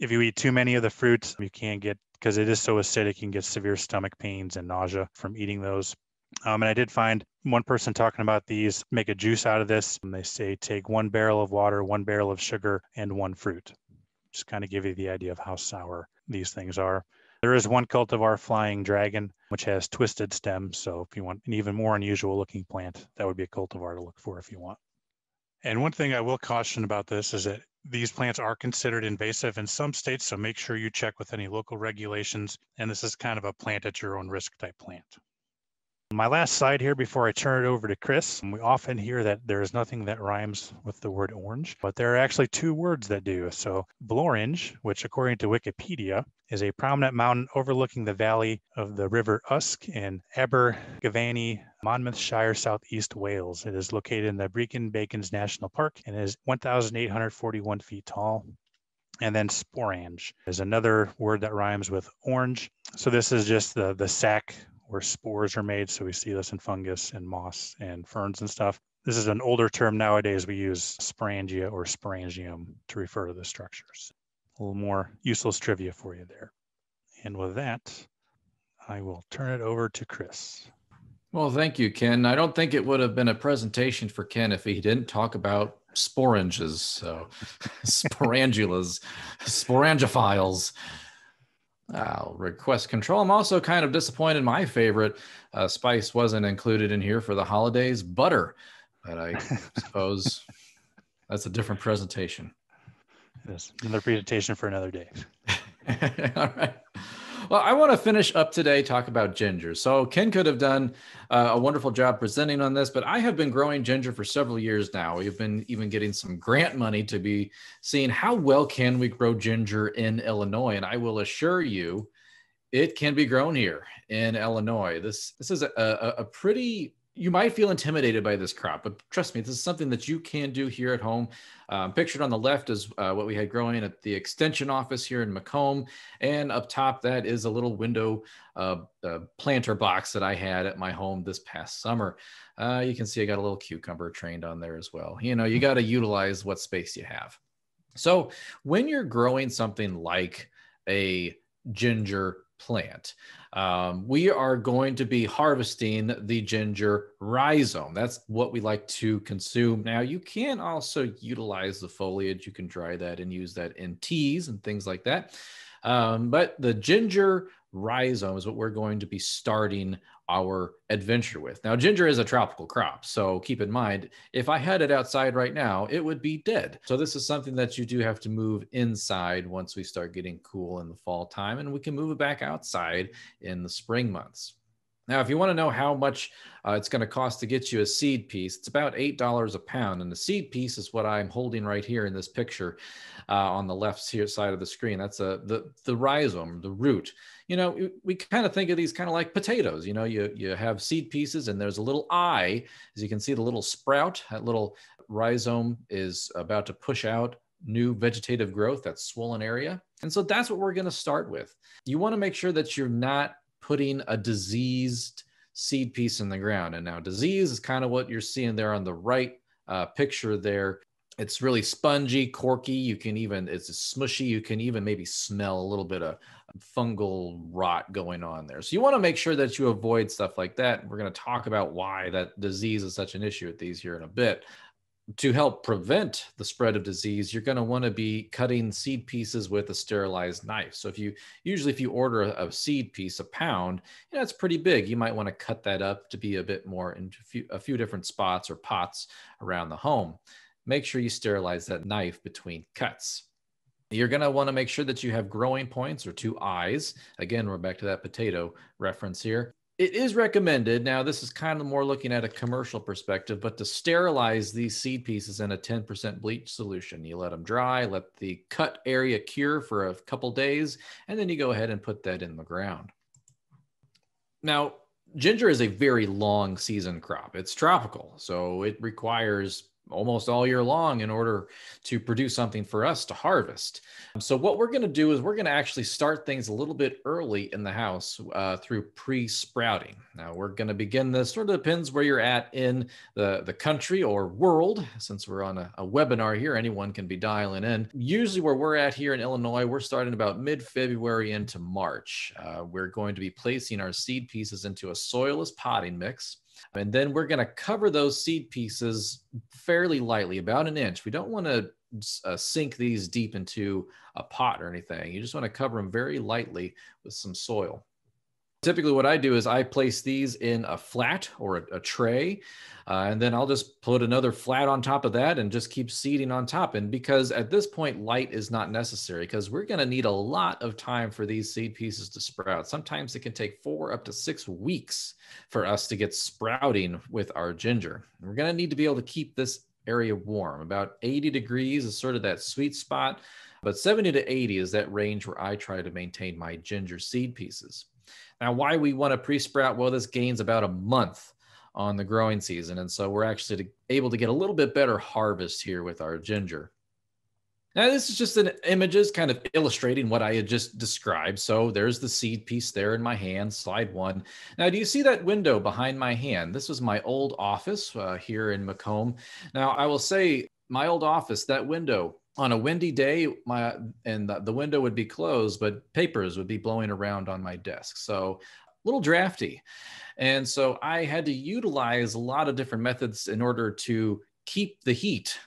If you eat too many of the fruits, you can get, because it is so acidic, you can get severe stomach pains and nausea from eating those. Um, and I did find one person talking about these, make a juice out of this. And they say take one barrel of water, one barrel of sugar, and one fruit. Just kind of give you the idea of how sour these things are. There is one cultivar, Flying Dragon, which has twisted stems. So if you want an even more unusual looking plant, that would be a cultivar to look for if you want. And one thing I will caution about this is that these plants are considered invasive in some states, so make sure you check with any local regulations. And this is kind of a plant at your own risk type plant. My last slide here before I turn it over to Chris. We often hear that there is nothing that rhymes with the word orange, but there are actually two words that do. So Blorenge, which according to Wikipedia is a prominent mountain overlooking the valley of the River Usk in Abergavenny, Monmouthshire, southeast Wales. It is located in the Brecon Beacons National Park and is 1,841 feet tall. And then sporange is another word that rhymes with orange. So this is just the, the sac where spores are made. So we see this in fungus and moss and ferns and stuff. This is an older term nowadays. We use sporangia or sporangium to refer to the structures. A little more useless trivia for you there. And with that, I will turn it over to Chris. Well, thank you, Ken. I don't think it would have been a presentation for Ken if he didn't talk about sporanges, so sporangulas, sporangophiles. I'll request control. I'm also kind of disappointed. My favorite uh, spice wasn't included in here for the holidays, butter. But I suppose that's a different presentation. Yes, another presentation for another day. All right. Well, I want to finish up today, talk about ginger. So, Ken could have done uh, a wonderful job presenting on this, but I have been growing ginger for several years now. We've been even getting some grant money to be seeing how well can we grow ginger in Illinois. And I will assure you, it can be grown here in Illinois. This this is a, a, a pretty you might feel intimidated by this crop, but trust me, this is something that you can do here at home. Um, pictured on the left is uh, what we had growing at the extension office here in Macomb. And up top, that is a little window uh, uh, planter box that I had at my home this past summer. Uh, you can see I got a little cucumber trained on there as well. You know, you got to utilize what space you have. So when you're growing something like a ginger plant. Um, we are going to be harvesting the ginger rhizome. That's what we like to consume. Now, you can also utilize the foliage. You can dry that and use that in teas and things like that. Um, but the ginger rhizome is what we're going to be starting our adventure with. Now, ginger is a tropical crop, so keep in mind if I had it outside right now, it would be dead. So, this is something that you do have to move inside once we start getting cool in the fall time, and we can move it back outside in the spring months. Now, if you want to know how much uh, it's going to cost to get you a seed piece, it's about $8 a pound. And the seed piece is what I'm holding right here in this picture uh, on the left here side of the screen. That's a, the, the rhizome, the root. You know, we, we kind of think of these kind of like potatoes. You know, you, you have seed pieces and there's a little eye. As you can see, the little sprout, that little rhizome is about to push out new vegetative growth, that swollen area. And so that's what we're going to start with. You want to make sure that you're not putting a diseased seed piece in the ground. And now disease is kind of what you're seeing there on the right uh, picture there. It's really spongy, corky. You can even, it's smushy. You can even maybe smell a little bit of fungal rot going on there. So you want to make sure that you avoid stuff like that. We're going to talk about why that disease is such an issue with these here in a bit to help prevent the spread of disease, you're going to want to be cutting seed pieces with a sterilized knife. So if you usually if you order a, seed piece, a pound, you know, it's pretty big. You might want to cut that up to be a bit more in a few, a few different spots or pots around the home. Make sure you sterilize that knife between cuts. You're going to want to make sure that you have growing points or two eyes. Again, we're back to that potato reference here it is recommended. Now, this is kind of more looking at a commercial perspective, but to sterilize these seed pieces in a 10% bleach solution, you let them dry, let the cut area cure for a couple days, and then you go ahead and put that in the ground. Now, ginger is a very long season crop. It's tropical, so it requires almost all year long in order to produce something for us to harvest. So, what we're going to do is we're going to actually start things a little bit early in the house uh, through pre sprouting. Now, we're going to begin this sort of depends where you're at in the, the country or world. Since we're on a, a webinar here, anyone can be dialing in. Usually, where we're at here in Illinois, we're starting about mid February into March. Uh, we're going to be placing our seed pieces into a soilless potting mix. And then we're going to cover those seed pieces fairly lightly, about an inch. We don't want to uh, sink these deep into a pot or anything. You just want to cover them very lightly with some soil. Typically, what I do is I place these in a flat or a, a tray, uh, and then I'll just put another flat on top of that and just keep seeding on top. And because at this point, light is not necessary because we're going to need a lot of time for these seed pieces to sprout. Sometimes it can take four up to six weeks for us to get sprouting with our ginger. We're going to need to be able to keep this area warm. About 80 degrees is sort of that sweet spot, but 70 to 80 is that range where I try to maintain my ginger seed pieces. Now, why we want to pre-sprout? Well, this gains about a month on the growing season. And so we're actually able to get a little bit better harvest here with our ginger. Now, this is just an images kind of illustrating what I had just described. So there's the seed piece there in my hand, slide one. Now, do you see that window behind my hand? This was my old office uh, here in Macomb. Now, I will say my old office, that window on a windy day my and the, the window would be closed but papers would be blowing around on my desk. So a little drafty. And so i had to utilize a lot of different methods in order to keep the heat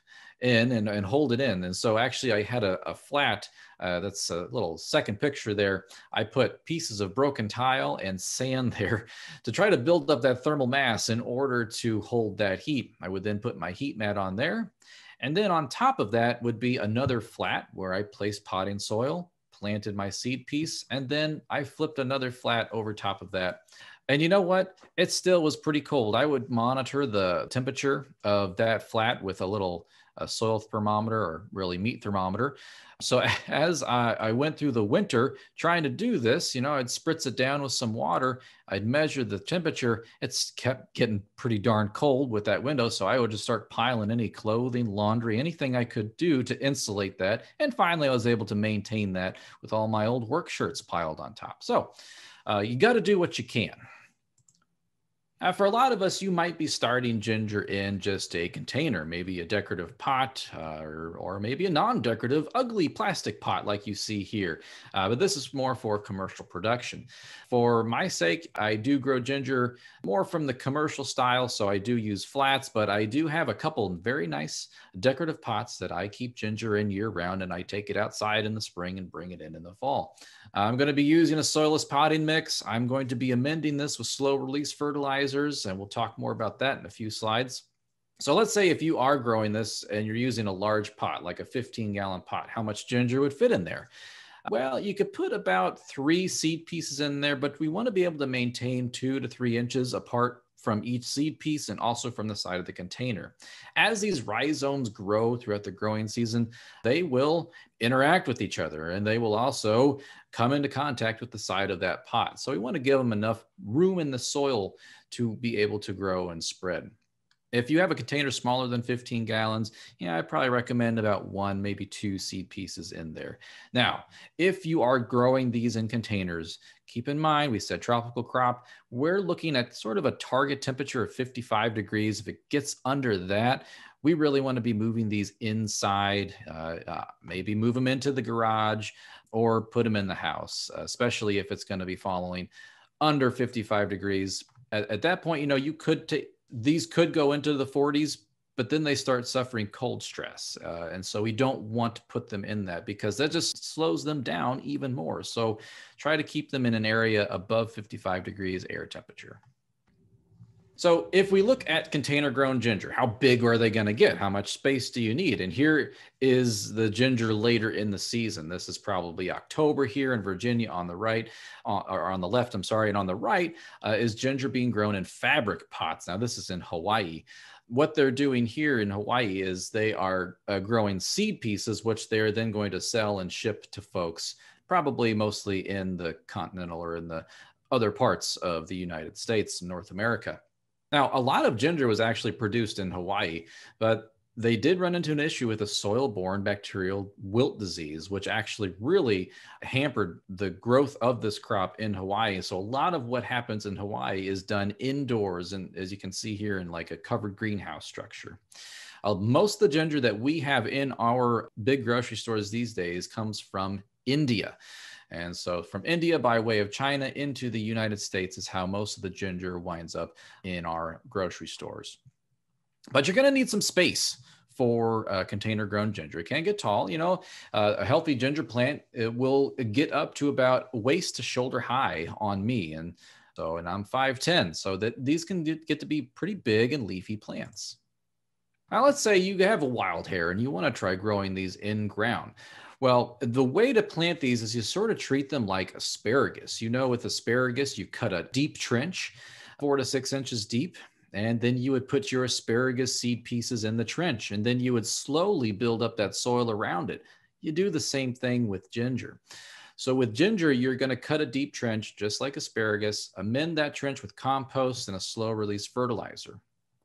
in and, and hold it in. And so actually i had a, a flat uh, that's a little second picture there. I put pieces of broken tile and sand there to try to build up that thermal mass in order to hold that heat. I would then put my heat mat on there and then on top of that would be another flat where I placed potting soil, planted my seed piece, and then I flipped another flat over top of that. And you know what? It still was pretty cold. I would monitor the temperature of that flat with a little a soil thermometer or really meat thermometer. So as I, I, went through the winter trying to do this, you know, I'd spritz it down with some water. I'd measure the temperature. It's kept getting pretty darn cold with that window. So I would just start piling any clothing, laundry, anything I could do to insulate that. And finally, I was able to maintain that with all my old work shirts piled on top. So uh, you got to do what you can. Uh, for a lot of us, you might be starting ginger in just a container, maybe a decorative pot uh, or, or maybe a non decorative, ugly plastic pot like you see here. Uh, but this is more for commercial production. For my sake, I do grow ginger more from the commercial style. So I do use flats, but I do have a couple very nice decorative pots that I keep ginger in year round and I take it outside in the spring and bring it in in the fall. I'm going to be using a soilless potting mix. I'm going to be amending this with slow release and we'll talk more about that in a few slides. So let's say if you are growing this and you're using a large pot, like a 15 gallon pot, how much ginger would fit in there? Well, you could put about three seed pieces in there, but we want to be able to maintain two to three inches apart from each seed piece and also from the side of the container. As these rhizomes grow throughout the growing season, they will interact with each other and they will also come into contact with the side of that pot. So we want to give them enough room in the soil to be able to grow and spread. If you have a container smaller than 15 gallons, yeah, I probably recommend about one, maybe two seed pieces in there. Now, if you are growing these in containers, keep in mind we said tropical crop. We're looking at sort of a target temperature of 55 degrees. If it gets under that, we really want to be moving these inside, uh, uh, maybe move them into the garage or put them in the house, especially if it's going to be following under 55 degrees. At, at that point, you know, you could take these could go into the 40s, but then they start suffering cold stress. Uh, and so we don't want to put them in that because that just slows them down even more. So try to keep them in an area above 55 degrees air temperature. So if we look at container grown ginger, how big are they going to get? How much space do you need? And here is the ginger later in the season. This is probably October here in Virginia on the right, uh, or on the left, I'm sorry. And on the right uh, is ginger being grown in fabric pots. Now this is in Hawaii. What they're doing here in Hawaii is they are uh, growing seed pieces, which they're then going to sell and ship to folks, probably mostly in the continental or in the other parts of the United States, North America. Now, a lot of ginger was actually produced in Hawaii, but they did run into an issue with a soil borne bacterial wilt disease, which actually really hampered the growth of this crop in Hawaii. So, a lot of what happens in Hawaii is done indoors, and as you can see here, in like a covered greenhouse structure. Uh, most of the ginger that we have in our big grocery stores these days comes from India. And so from India by way of China into the United States is how most of the ginger winds up in our grocery stores. But you're going to need some space for uh, container grown ginger. It can get tall. You know, uh, a healthy ginger plant it will get up to about waist to shoulder high on me. And so, and I'm 5'10. So that these can get to be pretty big and leafy plants. Now, let's say you have a wild hair and you want to try growing these in ground. Well, the way to plant these is you sort of treat them like asparagus. You know, with asparagus, you cut a deep trench, four to six inches deep, and then you would put your asparagus seed pieces in the trench, and then you would slowly build up that soil around it. You do the same thing with ginger. So with ginger, you're going to cut a deep trench just like asparagus, amend that trench with compost and a slow release fertilizer.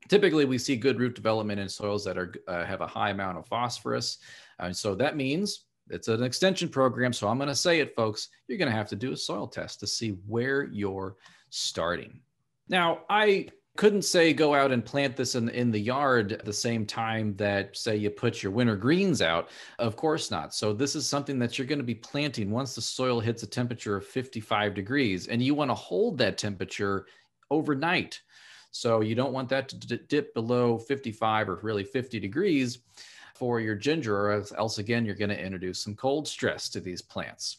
Typically, we see good root development in soils that are uh, have a high amount of phosphorus. And so that means it's an extension program. So I'm going to say it, folks. You're going to have to do a soil test to see where you're starting. Now, I couldn't say go out and plant this in, in the yard at the same time that say you put your winter greens out of course not so this is something that you're going to be planting once the soil hits a temperature of 55 degrees and you want to hold that temperature overnight so you don't want that to dip below 55 or really 50 degrees for your ginger or else again you're going to introduce some cold stress to these plants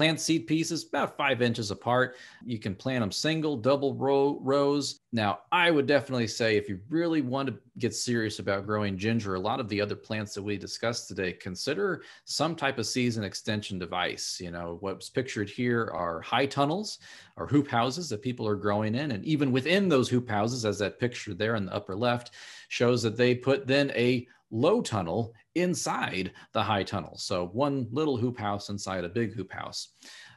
Plant seed pieces about five inches apart. You can plant them single, double row rows. Now, I would definitely say if you really want to get serious about growing ginger, a lot of the other plants that we discussed today, consider some type of season extension device. You know, what's pictured here are high tunnels or hoop houses that people are growing in. And even within those hoop houses, as that picture there in the upper left shows that they put then a low tunnel inside the high tunnel. So one little hoop house inside a big hoop house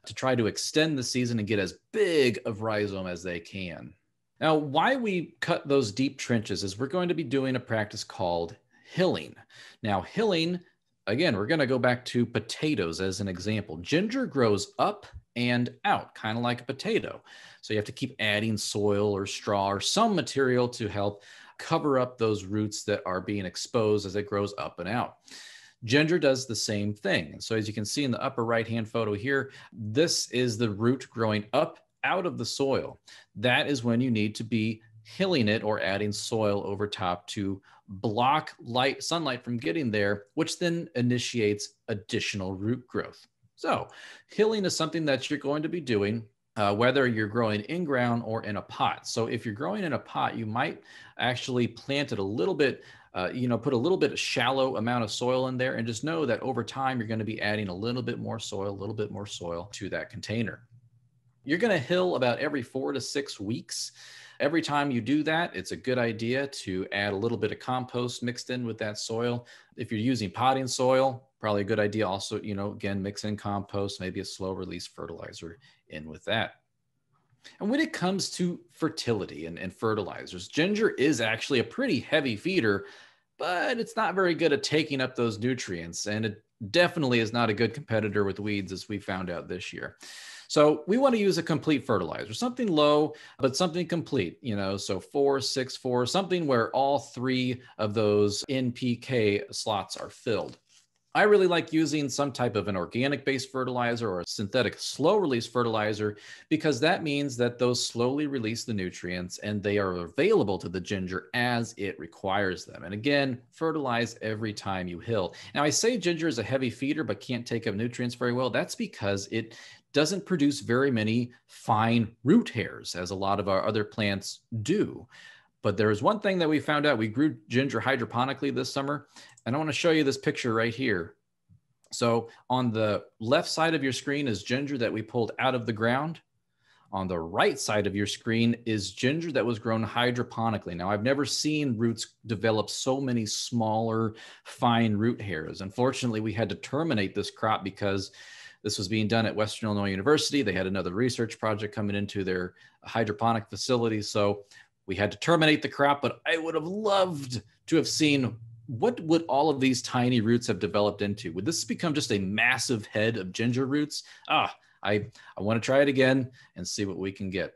to try to extend the season and get as big of rhizome as they can. Now, why we cut those deep trenches is we're going to be doing a practice called hilling. Now, hilling, again, we're going to go back to potatoes as an example. Ginger grows up and out, kind of like a potato. So you have to keep adding soil or straw or some material to help cover up those roots that are being exposed as it grows up and out. Ginger does the same thing. So as you can see in the upper right hand photo here, this is the root growing up out of the soil. That is when you need to be hilling it or adding soil over top to block light sunlight from getting there, which then initiates additional root growth. So hilling is something that you're going to be doing uh, whether you're growing in ground or in a pot. So if you're growing in a pot, you might actually plant it a little bit, uh, you know, put a little bit of shallow amount of soil in there and just know that over time you're going to be adding a little bit more soil, a little bit more soil to that container. You're going to hill about every four to six weeks. Every time you do that, it's a good idea to add a little bit of compost mixed in with that soil. If you're using potting soil, probably a good idea also, you know, again, mix in compost, maybe a slow release fertilizer in with that. And when it comes to fertility and, and fertilizers, ginger is actually a pretty heavy feeder, but it's not very good at taking up those nutrients. And it definitely is not a good competitor with weeds, as we found out this year. So we want to use a complete fertilizer, something low, but something complete, you know, so four, six, four, something where all three of those NPK slots are filled. I really like using some type of an organic based fertilizer or a synthetic slow release fertilizer because that means that those slowly release the nutrients and they are available to the ginger as it requires them. And again, fertilize every time you hill. Now, I say ginger is a heavy feeder but can't take up nutrients very well. That's because it doesn't produce very many fine root hairs as a lot of our other plants do. But there is one thing that we found out. We grew ginger hydroponically this summer, and I want to show you this picture right here. So on the left side of your screen is ginger that we pulled out of the ground. On the right side of your screen is ginger that was grown hydroponically. Now, I've never seen roots develop so many smaller, fine root hairs. Unfortunately, we had to terminate this crop because this was being done at Western Illinois University. They had another research project coming into their hydroponic facility. So we had to terminate the crop, but I would have loved to have seen what would all of these tiny roots have developed into? Would this become just a massive head of ginger roots? Ah, I, I want to try it again and see what we can get.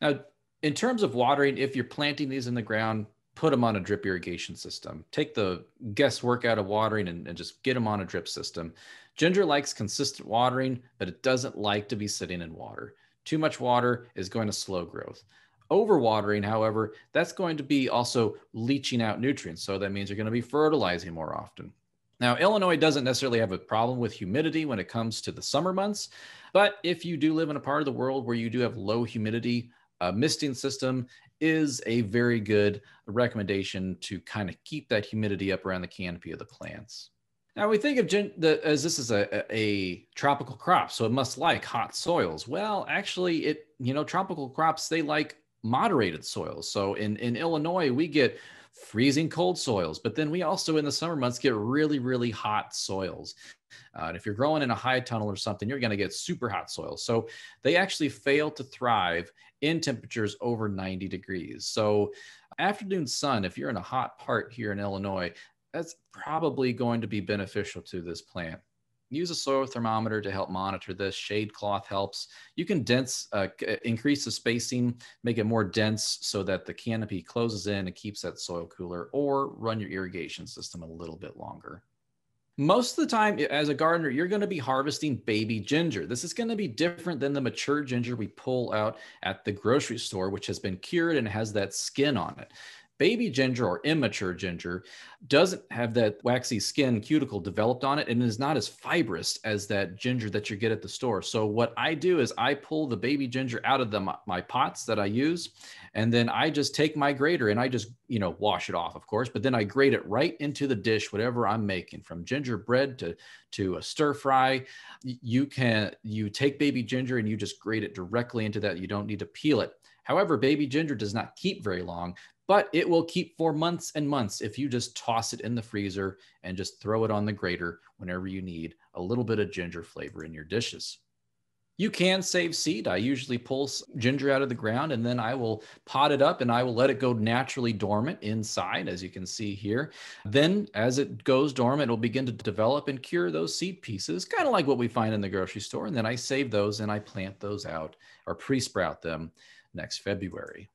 Now, in terms of watering, if you're planting these in the ground, put them on a drip irrigation system. Take the guesswork out of watering and, and just get them on a drip system. Ginger likes consistent watering, but it doesn't like to be sitting in water. Too much water is going to slow growth. Overwatering, however, that's going to be also leaching out nutrients. So that means you're going to be fertilizing more often. Now, Illinois doesn't necessarily have a problem with humidity when it comes to the summer months, but if you do live in a part of the world where you do have low humidity, a misting system is a very good recommendation to kind of keep that humidity up around the canopy of the plants. Now we think of gin- the, as this is a, a, tropical crop, so it must like hot soils. Well, actually, it you know tropical crops they like moderated soils. So in, in Illinois, we get freezing cold soils, but then we also in the summer months get really, really hot soils. Uh, and if you're growing in a high tunnel or something, you're going to get super hot soils. So they actually fail to thrive in temperatures over 90 degrees. So afternoon sun, if you're in a hot part here in Illinois, that's probably going to be beneficial to this plant. Use a soil thermometer to help monitor this. Shade cloth helps. You can dense, uh, increase the spacing, make it more dense so that the canopy closes in and keeps that soil cooler, or run your irrigation system a little bit longer. Most of the time, as a gardener, you're going to be harvesting baby ginger. This is going to be different than the mature ginger we pull out at the grocery store, which has been cured and has that skin on it baby ginger or immature ginger doesn't have that waxy skin cuticle developed on it and is not as fibrous as that ginger that you get at the store. So what I do is I pull the baby ginger out of the my pots that I use and then I just take my grater and I just, you know, wash it off, of course, but then I grate it right into the dish whatever I'm making from gingerbread to to a stir fry. You can you take baby ginger and you just grate it directly into that. You don't need to peel it. However, baby ginger does not keep very long but it will keep for months and months if you just toss it in the freezer and just throw it on the grater whenever you need a little bit of ginger flavor in your dishes. You can save seed. I usually pull ginger out of the ground and then I will pot it up and I will let it go naturally dormant inside, as you can see here. Then, as it goes dormant, it will begin to develop and cure those seed pieces, kind of like what we find in the grocery store. And then I save those and I plant those out or pre sprout them next February.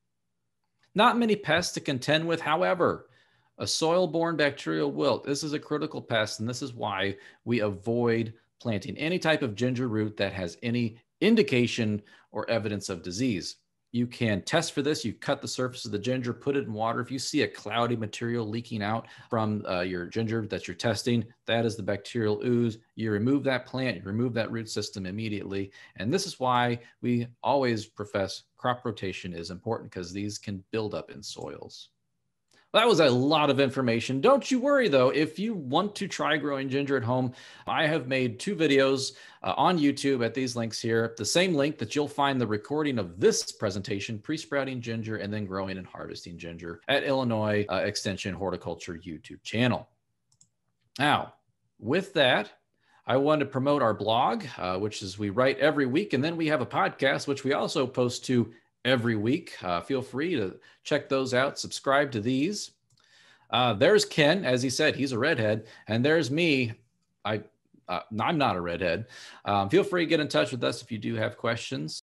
Not many pests to contend with, however, a soil borne bacterial wilt. This is a critical pest, and this is why we avoid planting any type of ginger root that has any indication or evidence of disease. You can test for this. You cut the surface of the ginger, put it in water. If you see a cloudy material leaking out from uh, your ginger that you're testing, that is the bacterial ooze. You remove that plant, you remove that root system immediately. And this is why we always profess crop rotation is important because these can build up in soils. That was a lot of information. Don't you worry though, if you want to try growing ginger at home, I have made two videos uh, on YouTube at these links here. The same link that you'll find the recording of this presentation, pre-sprouting ginger and then growing and harvesting ginger at Illinois uh, Extension Horticulture YouTube channel. Now, with that, I want to promote our blog, uh, which is we write every week, and then we have a podcast, which we also post to every week. Uh, feel free to check those out, subscribe to these. Uh, there's Ken, as he said, he's a redhead, and there's me. I uh, I'm not a redhead. Um, feel free to get in touch with us if you do have questions.